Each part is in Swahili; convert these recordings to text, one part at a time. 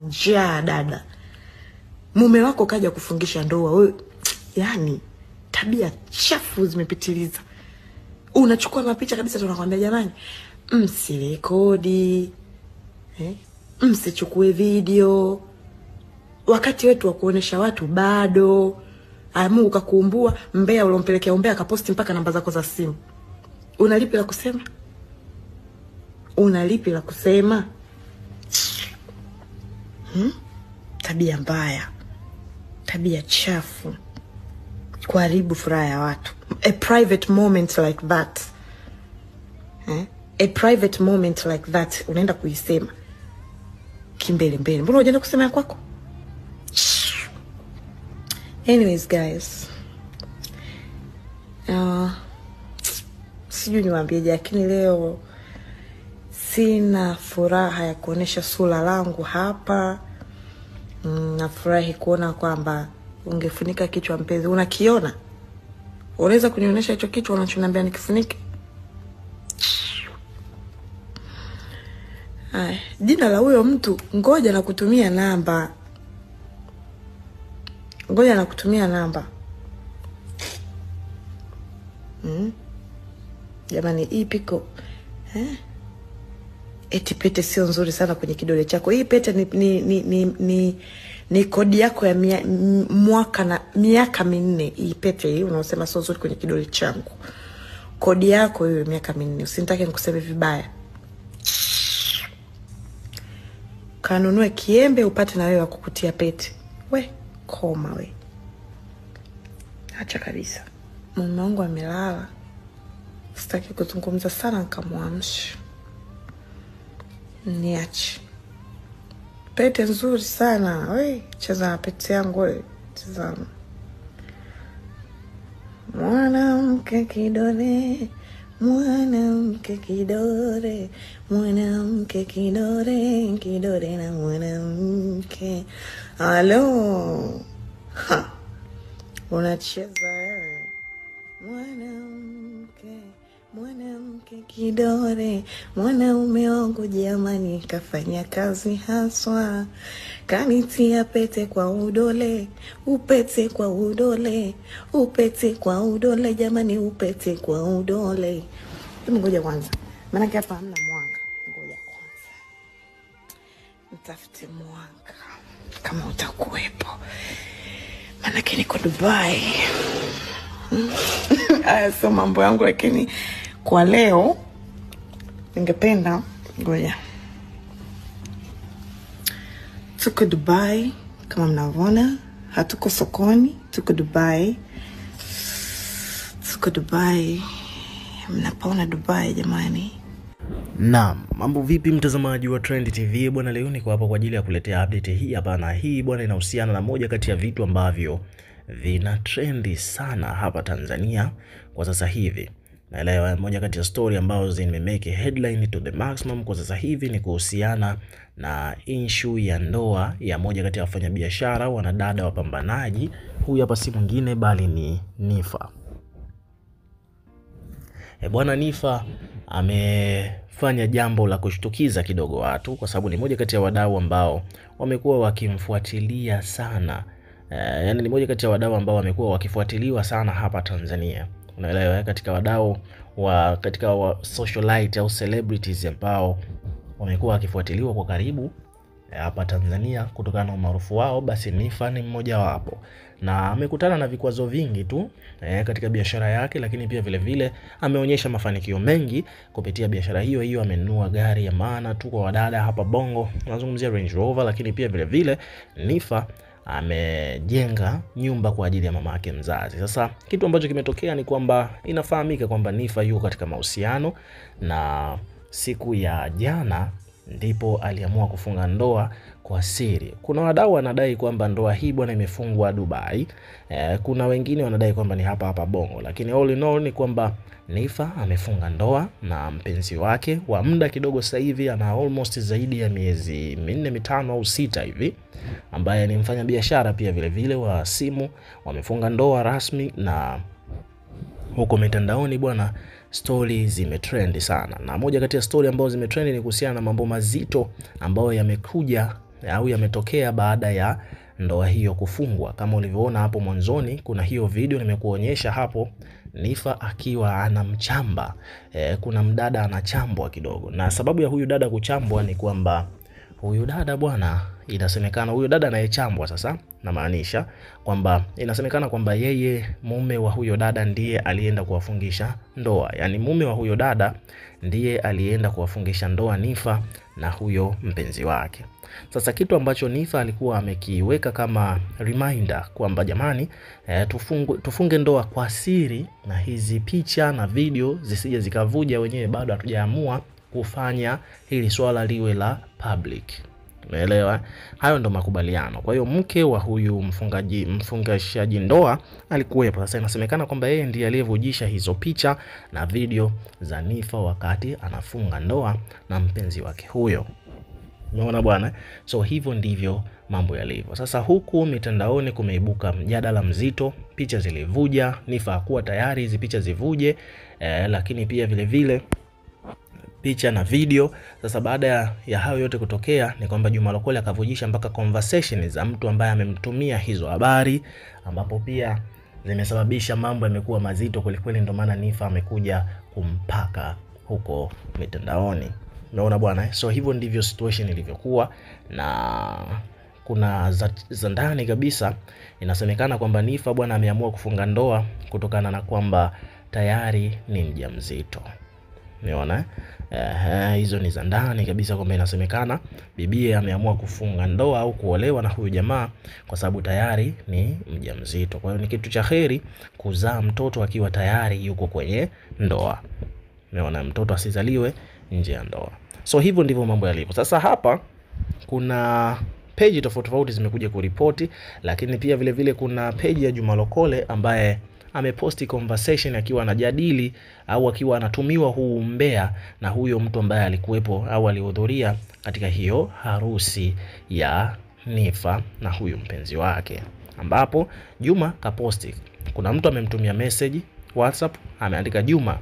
njaa dada, mume wako kaja kufungisha ndoa wewe, yani tabia chafu zimepitiliza. Unachukua mapicha kabisa, tunakwambia jamani, msirekodi eh, msichukue video wakati wetu wa kuonesha watu bado. Mungu kakuumbua mbea ulompelekea umbea, akaposti mpaka namba zako za simu. Una lipi la kusema? Una lipi la kusema? Hmm? Tabia mbaya, tabia chafu, kuharibu furaha ya watu. A private moment like that eh? A private moment like that unaenda kuisema kimbelembele, mbona unaenda kusema ya kwako? Anyways guys, uh, sijui niwaambieje, lakini leo sina furaha ya kuonyesha sura langu hapa. Mm, Nafurahi kuona kwamba ungefunika kichwa mpenzi. Unakiona? Unaweza kunionyesha hicho kichwa unachonambia nikifunike? Aya, jina la huyo mtu, ngoja na kutumia namba, ngoja na kutumia namba. Mm. Jamani, hii piko eh? Eti pete sio nzuri sana kwenye kidole chako. Hii pete ni, ni, ni, ni, ni, ni kodi yako ya mia, mwaka na miaka minne. Hii pete hii unaosema sio nzuri kwenye kidole changu, kodi yako hiyo miaka minne. Usinitake nikuseme vibaya. Kanunue kiembe upate na wewe wakukutia pete. We koma we, acha kabisa. Mume wangu amelala, sitaki kuzungumza sana, nikamwamsha. Niache. Pete nzuri sana. We, cheza na pete yangu we, tizama Mwanamke kidore mwanamke kidore mwanamke kidore kidore na mwanamke. alo unacheza wewe. Mwanamke, mwanamke kidore, mwanaume wangu jamani, kafanya kazi haswa, kanitia pete kwa udole, upete kwa udole, upete kwa udole, jamani, upete kwa udole. Ngoja kwanza, maanake hapa hamna mwanga. Ngoja kwanza nitafute mwanga kama utakuwepo, maanake niko Dubai. Haya sio mambo yangu, lakini kwa leo ningependa ngoja, tuko Dubai kama mnavyoona, hatuko sokoni, tuko Dubai, tuko Dubai. Mnapaona Dubai jamani? Naam, mambo vipi mtazamaji wa Trend TV bwana, leo niko hapa kwa ajili ya kuletea update hii hapa, na hii bwana inahusiana na moja kati ya vitu ambavyo vina trendi sana hapa Tanzania kwa sasa hivi. Naelewa moja kati ya story ambazo zimemeke headline to the maximum kwa sasa hivi ni kuhusiana na issue ya ndoa ya moja kati ya wafanyabiashara wanadada wapambanaji. Huyu hapa si mwingine bali ni Nifa. E, bwana Nifa amefanya jambo la kushtukiza kidogo watu, kwa sababu ni moja kati ya wadau ambao wamekuwa wakimfuatilia sana. E, yani ni moja kati ya wadau ambao wamekuwa wakifuatiliwa sana hapa Tanzania. Unaelewa, eh, katika wadau wa katika wa socialite au celebrities ambao wamekuwa wakifuatiliwa kwa karibu eh, hapa Tanzania kutokana na umaarufu wao, basi Nifa ni mmoja wapo, na amekutana na vikwazo vingi tu eh, katika biashara yake, lakini pia vile vile ameonyesha mafanikio mengi kupitia biashara hiyo hiyo. Amenunua gari ya maana tu kwa wadada hapa Bongo, nazungumzia Range Rover, lakini pia vile vile Nifa amejenga nyumba kwa ajili ya mama yake mzazi. Sasa kitu ambacho kimetokea ni kwamba inafahamika kwamba Nifa yuko katika mahusiano na siku ya jana ndipo aliamua kufunga ndoa kwa siri. Kuna wadau wanadai kwamba ndoa hii bwana imefungwa Dubai. Eh, kuna wengine wanadai kwamba ni hapa hapa Bongo, lakini all in all ni kwamba Nifa amefunga ndoa na mpenzi wake wa muda kidogo, sasa hivi ana almost zaidi ya miezi minne mitano au sita hivi, ambaye ni mfanya biashara pia vile vile wa simu. Wamefunga ndoa rasmi na huko mitandaoni bwana, stori zimetrend sana, na moja kati ya stori ambazo zimetrend ni kuhusiana na mambo mazito ambayo yamekuja au yametokea baada ya ndoa hiyo kufungwa. Kama ulivyoona hapo mwanzoni, kuna hiyo video nimekuonyesha hapo Nifa akiwa anamchamba e, kuna mdada anachambwa kidogo, na sababu ya huyu dada kuchambwa ni kwamba huyu dada bwana, inasemekana huyu dada anayechambwa sasa, namaanisha kwamba inasemekana kwamba yeye mume wa huyo dada ndiye alienda kuwafungisha ndoa, yaani mume wa huyo dada ndiye alienda kuwafungisha ndoa Nifa na huyo mpenzi wake. Sasa kitu ambacho Nifa alikuwa amekiweka kama reminder kwamba jamani, eh, tufungu, tufunge ndoa kwa siri na hizi picha na video zisije zikavuja, wenyewe bado hatujaamua kufanya hili swala liwe la public. Umeelewa? Hayo ndo makubaliano. Kwa hiyo mke wa huyu mfungaji mfungashaji ndoa alikuwepo. Sasa inasemekana kwamba yeye ndiye aliyevujisha hizo picha na video za Nifa wakati anafunga ndoa na mpenzi wake huyo. Umeona bwana, so hivyo ndivyo mambo yalivyo sasa. Huku mitandaoni kumeibuka mjadala mzito, picha zilivuja, nifaa hakuwa tayari hizi picha zivuje eh, lakini pia vile vile picha na video. Sasa baada ya, ya hayo yote kutokea, ni kwamba Juma Lokole akavujisha mpaka conversation za mtu ambaye amemtumia hizo habari, ambapo pia zimesababisha mambo yamekuwa mazito kwelikweli. Ndio maana Nifa amekuja kumpaka huko mitandaoni. Umeona bwana, so hivyo ndivyo situation ilivyokuwa, na kuna za ndani kabisa inasemekana kwamba Nifa bwana ameamua kufunga ndoa kutokana na kwamba tayari ni mjamzito. Umeona eh, hizo ni za ndani kabisa kwamba inasemekana bibie ameamua kufunga ndoa au kuolewa na huyu jamaa kwa sababu tayari ni mjamzito. Kwa hiyo ni kitu cha heri kuzaa mtoto akiwa tayari yuko kwenye ndoa. Umeona, mtoto asizaliwe nje ya ndoa. So hivyo ndivyo mambo yalivyo. Sasa hapa kuna peji tofauti tofauti zimekuja kuripoti, lakini pia vile vile kuna peji ya Juma Lokole ambaye ameposti conversation akiwa anajadili au akiwa anatumiwa huu umbea na huyo mtu ambaye alikuwepo au alihudhuria katika hiyo harusi ya Nifa na huyu mpenzi wake, ambapo Juma kaposti, kuna mtu amemtumia message WhatsApp, ameandika Juma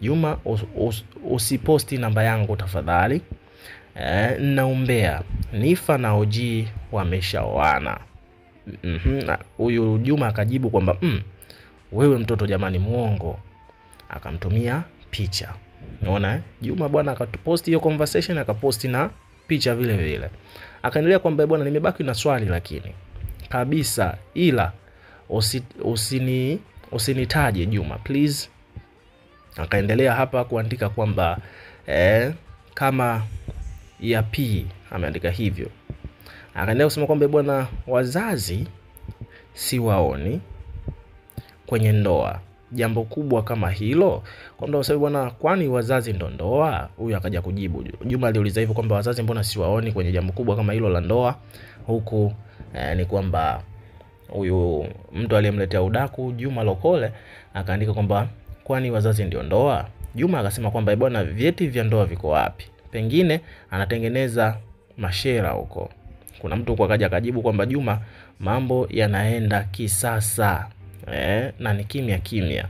Juma us, us, usiposti namba yangu tafadhali. E, naombea Nifa na OG wameshaoana. Huyu mm -hmm. Juma akajibu kwamba mm, wewe mtoto jamani, muongo. Akamtumia picha, unaona eh? Juma bwana akatuposti hiyo conversation, akaposti na picha vile vile, akaendelea kwamba bwana, nimebaki na swali lakini kabisa, ila usi, usini usinitaje Juma please akaendelea hapa kuandika kwamba eh, kama ya P ameandika hivyo. Akaendelea kusema kwamba bwana, wazazi si waoni kwenye ndoa jambo kubwa kama hilo, kwamba sababu bwana, kwani wazazi ndo ndoa? Huyu akaja kujibu. Juma aliuliza hivyo kwamba wazazi mbona siwaoni kwenye jambo kubwa kama hilo la ndoa, huku eh, ni kwamba huyu mtu aliyemletea udaku Juma Lokole akaandika kwamba kwani wazazi ndio ndoa? Juma akasema kwamba bwana, vyeti vya ndoa viko wapi? Pengine anatengeneza mashera huko. Kuna mtu huko akaja akajibu kwamba Juma, mambo yanaenda kisasa eh, na ni kimya kimya,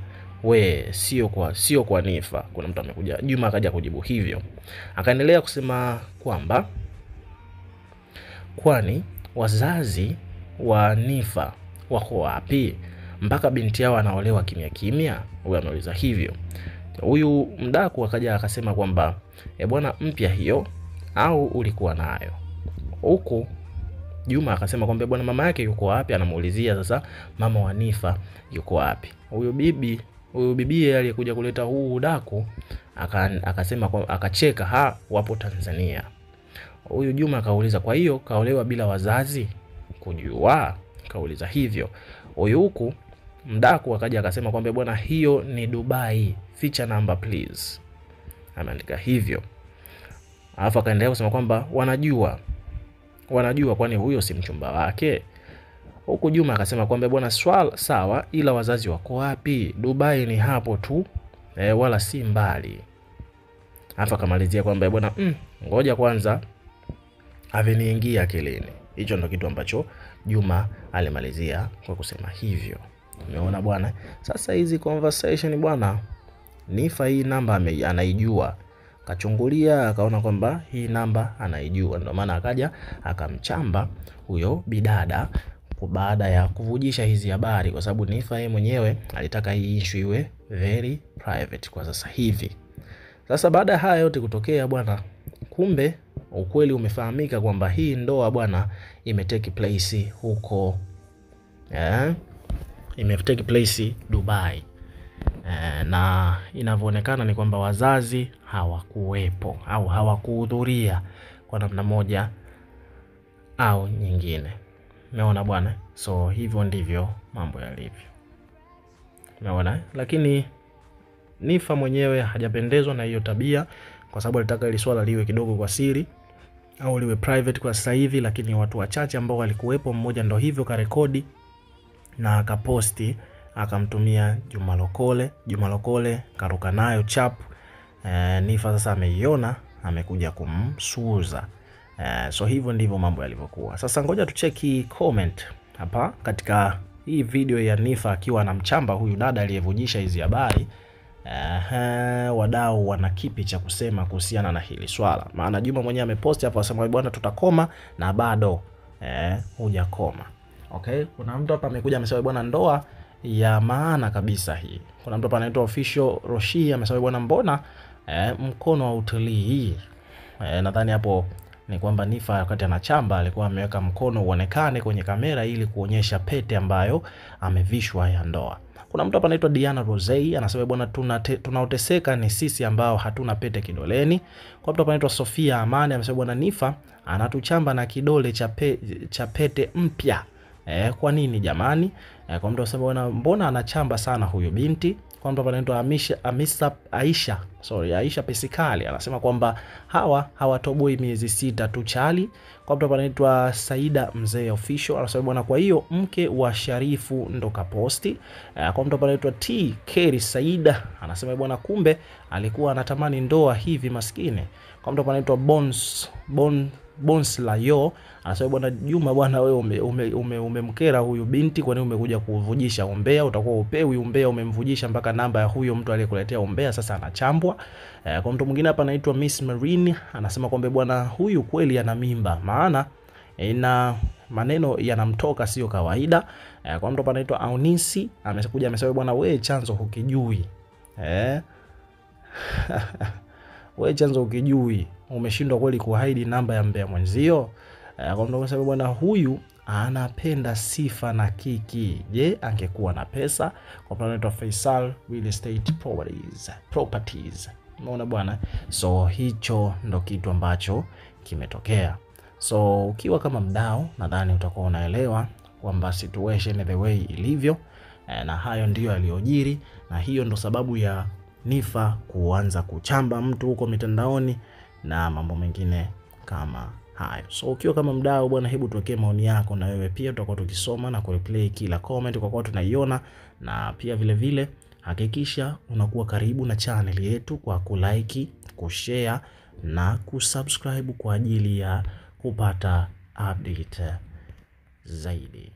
we sio kwa sio kwa Nifa. Kuna mtu amekuja, Juma akaja kujibu hivyo, akaendelea kusema kwamba kwani wazazi wa Nifa wako wapi mpaka binti yao anaolewa kimya kimya? Huyu ameuliza hivyo. Huyu mdaku akaja akasema kwamba e, bwana mpya hiyo au ulikuwa nayo huku. Juma akasema kwamba bwana, mama yake yuko wapi? Anamuulizia sasa mama wa Nifa yuko wapi? Huyu bibi huyu bibie aliyekuja kuleta huu udaku akasema aka akacheka, ha, wapo Tanzania. Huyu Juma akauliza, kwa hiyo kaolewa bila wazazi kujua? Kauliza hivyo. Huyu huku mdaku akaja akasema kwamba bwana, hiyo ni Dubai, ficha namba please. Ameandika hivyo, alafu akaendelea kusema kwamba wanajua, wanajua, kwani huyo si mchumba wake? Huku Juma akasema kwamba bwana, swala sawa, ila wazazi wako wapi? Dubai ni hapo tu e, wala si mbali. Alafu akamalizia kwamba bwana, mm, ngoja kwanza aviniingia akilini. Hicho ndo kitu ambacho Juma alimalizia kwa kusema hivyo. Umeona bwana, sasa hizi conversation bwana, Nifa hii namba anaijua. Kachungulia akaona kwamba hii namba anaijua, ndio maana akaja akamchamba huyo bidada baada ya kuvujisha hizi habari, kwa sababu Nifa yeye mwenyewe alitaka hii issue iwe very private kwa sasa hivi. Sasa baada ya haya yote kutokea bwana, kumbe ukweli umefahamika kwamba hii ndoa bwana imetake place huko. Eh, imetake place Dubai e, na inavyoonekana ni kwamba wazazi hawakuwepo au hawakuhudhuria kwa namna moja au nyingine. Umeona bwana, so hivyo ndivyo mambo yalivyo. Umeona, lakini Nifa mwenyewe hajapendezwa na hiyo tabia, kwa sababu alitaka ili swala liwe kidogo kwa siri au liwe private kwa sasa hivi, lakini watu wachache ambao walikuwepo, mmoja ndo hivyo karekodi na akaposti akamtumia Juma Lokole. Juma Lokole karuka nayo chap. E, Nifa sasa ameiona amekuja kumsuuza. E, so hivyo ndivyo mambo yalivyokuwa. Sasa ngoja tucheki comment hapa katika hii video ya Nifa akiwa anamchamba huyu dada aliyevujisha hizi habari. Uh, wadau wana kipi cha kusema kuhusiana na hili swala? Maana Juma mwenyewe ameposti hapo asema bwana, tutakoma na bado eh, hujakoma. Okay, kuna mtu hapa amekuja amesema bwana, ndoa ya maana kabisa hii. Kuna mtu hapa anaitwa official Roshi amesema bwana, mbona eh, mkono wa utalii hii eh, nadhani hapo ni kwamba Nifa wakati anachamba alikuwa ameweka mkono uonekane kwenye kamera ili kuonyesha pete ambayo amevishwa ya ndoa. Kuna mtu hapa anaitwa Diana Rosei anasema bwana, tunaoteseka ni sisi ambao hatuna pete kidoleni. Kwa mtu hapa anaitwa Sofia Amani amesema bwana, Nifa anatuchamba na kidole cha pete mpya. Eh, kwa nini jamani? Eh, kwa mtu anasema mbona anachamba sana huyu binti. Kwa mtu anaitwa Amisa Aisha, sorry, Aisha Pesikali anasema kwamba hawa hawatoboi miezi sita tu chali. Kwa mtu anaitwa Saida Mzee Official anasema bwana, kwa hiyo mke wa Sharifu ndo kaposti. Kwa mtu anaitwa T Keri Saida anasema bwana, kumbe alikuwa anatamani ndoa hivi maskini. Kwa mtu anaitwa Bones Bon Bons la yo anasema bwana Juma, bwana wewe umemkera ume, ume, ume huyu binti, kwani umekuja kuvujisha umbea? Utakuwa upewi umbea, umemvujisha mpaka namba ya huyo mtu aliyekuletea umbea, sasa anachambwa. E, kwa mtu mwingine hapa anaitwa Miss Marine anasema kwamba bwana huyu kweli ana mimba, maana ina maneno yanamtoka sio kawaida. E, kwa mtu anaitwa Aunisi amekuja amesema bwana wewe chanzo hukijui eh wewe chanzo ukijui umeshindwa kweli kuhaidi namba ya mbea mwenzio. Kwa sababu bwana huyu anapenda sifa na kiki. Je, angekuwa na pesa? Kwa mfano anaitwa Faisal Real Estate Properties. Properties. Umeona bwana? So hicho ndo kitu ambacho kimetokea. So ukiwa kama mdau, nadhani utakuwa unaelewa kwamba situation the way ilivyo, na hayo ndiyo yaliyojiri, na hiyo ndo sababu ya Nifa kuanza kuchamba mtu huko mitandaoni na mambo mengine kama hayo. So ukiwa kama mdau bwana, hebu tuwekee maoni yako, na wewe pia tutakuwa tukisoma na kureplay kila comment kwa kuwa tunaiona, na pia vile vile hakikisha unakuwa karibu na channel yetu kwa kulike, kushare na kusubscribe kwa ajili ya kupata update zaidi.